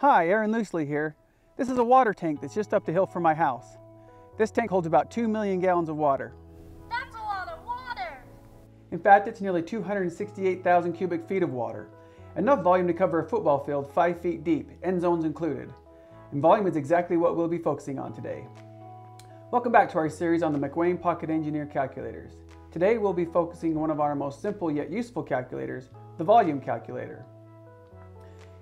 Hi, Aaron Loosely here. This is a water tank that's just up the hill from my house. This tank holds about 2 million gallons of water. That's a lot of water! In fact, it's nearly 268,000 cubic feet of water, enough volume to cover a football field 5 feet deep, end zones included. And volume is exactly what we'll be focusing on today. Welcome back to our series on the McWane Pocket Engineer calculators. Today we'll be focusing on one of our most simple yet useful calculators, the volume calculator.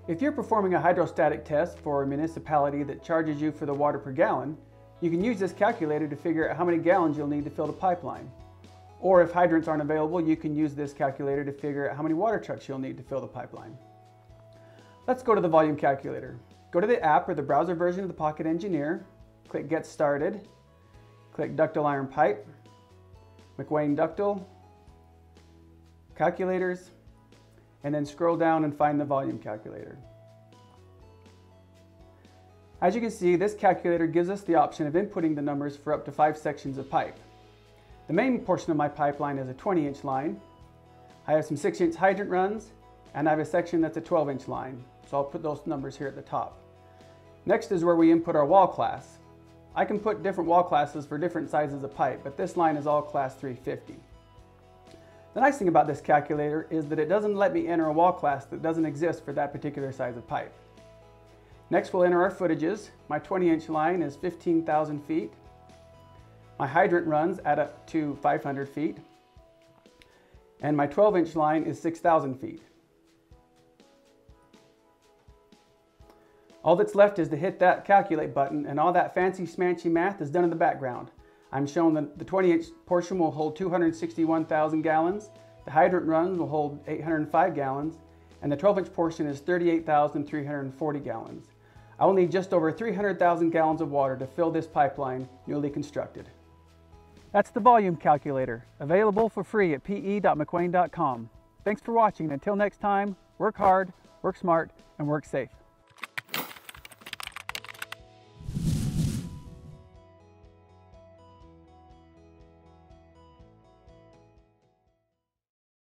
If you're performing a hydrostatic test for a municipality that charges you for the water per gallon, you can use this calculator to figure out how many gallons you'll need to fill the pipeline. Or if hydrants aren't available, you can use this calculator to figure out how many water trucks you'll need to fill the pipeline. Let's go to the volume calculator. Go to the app or the browser version of the Pocket Engineer, click Get Started, click Ductile Iron Pipe, McWane Ductile, Calculators, and then scroll down and find the volume calculator. As you can see, this calculator gives us the option of inputting the numbers for up to five sections of pipe. The main portion of my pipeline is a 20 inch line. I have some 6 inch hydrant runs, and I have a section that's a 12 inch line. So I'll put those numbers here at the top. Next is where we input our wall class. I can put different wall classes for different sizes of pipe, but this line is all class 350. The nice thing about this calculator is that it doesn't let me enter a wall class that doesn't exist for that particular size of pipe. Next we'll enter our footages. My 20 inch line is 15,000 feet. My hydrant runs add up to 500 feet. And my 12 inch line is 6,000 feet. All that's left is to hit that calculate button and all that fancy smanchy math is done in the background. I'm showing that the 20 inch portion will hold 261,000 gallons, the hydrant runs will hold 805 gallons, and the 12 inch portion is 38,340 gallons. I will need just over 300,000 gallons of water to fill this pipeline newly constructed. That's the volume calculator, available for free at pe.mcwane.com. Thanks for watching. Until next time, work hard, work smart, and work safe.